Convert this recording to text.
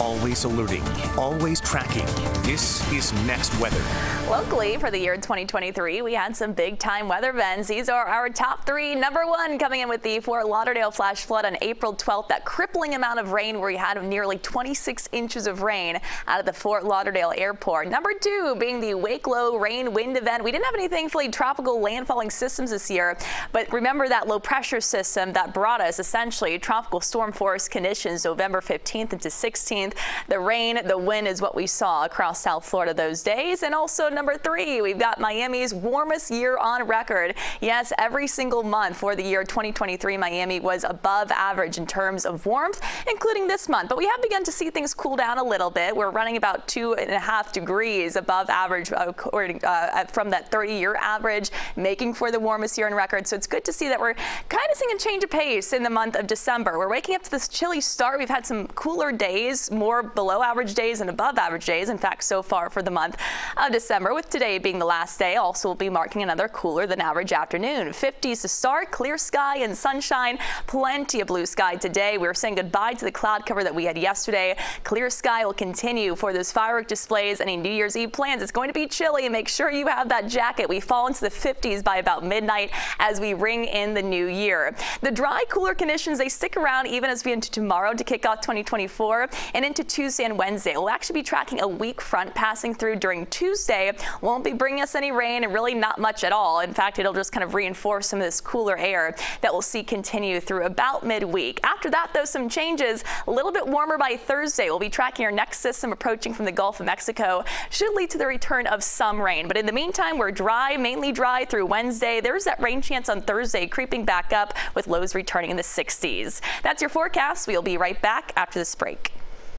Always alerting, always tracking. This is Next Weather. Locally for the year 2023, we had some big time weather events. These are our top three. Number one coming in with the Fort Lauderdale flash flood on April 12th. That crippling amount of rain where we had nearly 26 inches of rain out of the Fort Lauderdale airport. Number two being the wake low rain wind event. We didn't have any thankfully tropical landfalling systems this year, but remember that low pressure system that brought us essentially tropical storm force conditions November 15th into 16th. The rain, the wind is what we saw across South Florida those days. And also number three, we've got Miami's warmest year on record. Yes, every single month for the year 2023, Miami was above average in terms of warmth, including this month. But we have begun to see things cool down a little bit. We're running about two and a half degrees above average uh, from that 30-year average, making for the warmest year on record. So it's good to see that we're kind of seeing a change of pace in the month of December. We're waking up to this chilly start. We've had some cooler days, more below average days and above average days. In fact, so far for the month of December, with today being the last day, also will be marking another cooler than average afternoon. 50s to start, clear sky and sunshine, plenty of blue sky today. We're saying goodbye to the cloud cover that we had yesterday. Clear sky will continue for those firework displays. Any New Year's Eve plans? It's going to be chilly and make sure you have that jacket. We fall into the 50s by about midnight as we ring in the new year. The dry, cooler conditions, they stick around even as we into tomorrow to kick off 2024 and into Tuesday Tuesday and Wednesday. We'll actually be tracking a weak front passing through during Tuesday. Won't be bringing us any rain and really not much at all. In fact, it'll just kind of reinforce some of this cooler air that we'll see continue through about midweek. After that, though, some changes. A little bit warmer by Thursday. We'll be tracking our next system approaching from the Gulf of Mexico. Should lead to the return of some rain. But in the meantime, we're dry, mainly dry through Wednesday. There's that rain chance on Thursday creeping back up with lows returning in the 60s. That's your forecast. We'll be right back after this break.